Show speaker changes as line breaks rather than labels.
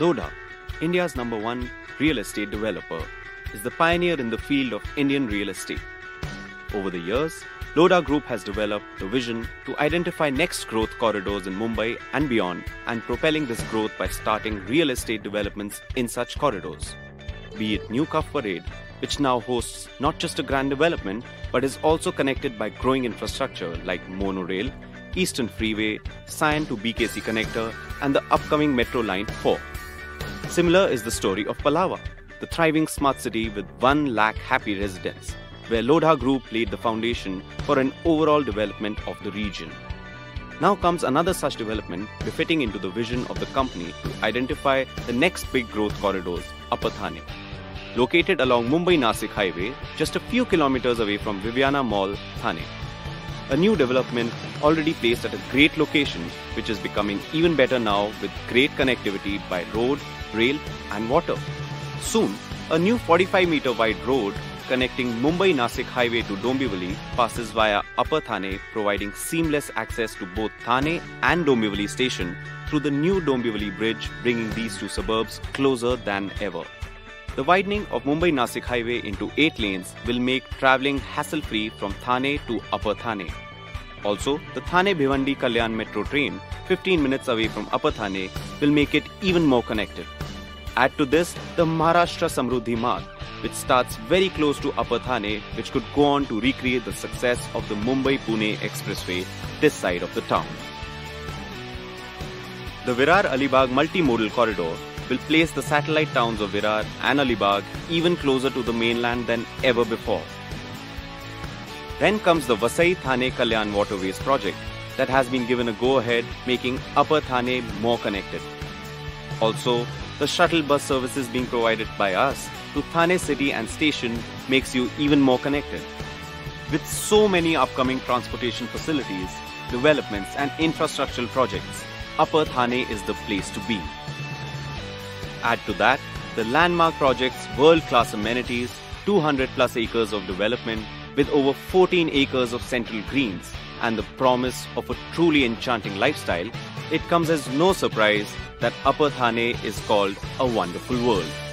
Lodha, India's number one real estate developer, is the pioneer in the field of Indian real estate. Over the years, Lodha Group has developed the vision to identify next growth corridors in Mumbai and beyond and propelling this growth by starting real estate developments in such corridors. Be it New Cuff Parade, which now hosts not just a grand development but is also connected by growing infrastructure like monorail, Eastern Freeway, Sion to BKC connector, and the upcoming Metro Line 4. Similar is the story of Palava, the thriving smart city with 1 lakh happy residents, where Lodha Group laid the foundation for an overall development of the region. Now comes another such development befitting into the vision of the company to identify the next big growth corridors, Upper Thane. Located along Mumbai-Nasik highway, just a few kilometers away from Viviana Mall, Thane. A new development already placed at a great location which is becoming even better now with great connectivity by road, rail and water. Soon, a new 45 meter wide road connecting Mumbai Nasik highway to Dombivli passes via Upper Thane providing seamless access to both Thane and Dombivli station through the new Dombivli bridge bringing these two suburbs closer than ever. The widening of Mumbai Nasik highway into 8 lanes will make travelling hassle free from Thane to Upper Thane. Also, the Thane Bhivandi Kalyan metro train, 15 minutes away from Upper Thane, will make it even more connected. Add to this the Maharashtra Samruddhi Marg, which starts very close to Upper Thane, which could go on to recreate the success of the Mumbai Pune Expressway this side of the town. The Virar Alibag multimodal corridor will place the satellite towns of Virar and Alibag even closer to the mainland than ever before. Then comes the Vasai Thane Kalyan Waterways project that has been given a go ahead, making Upper Thane more connected. Also, the shuttle bus services being provided by us to Thane city and station makes you even more connected. With so many upcoming transportation facilities, developments, and infrastructural projects, Upper Thane is the place to be. Add to that the landmark project's world class amenities, 200 plus acres of development with over 14 acres of central greens, and the promise of a truly enchanting lifestyle, it comes as no surprise that Upper Thane is called a wonderful world.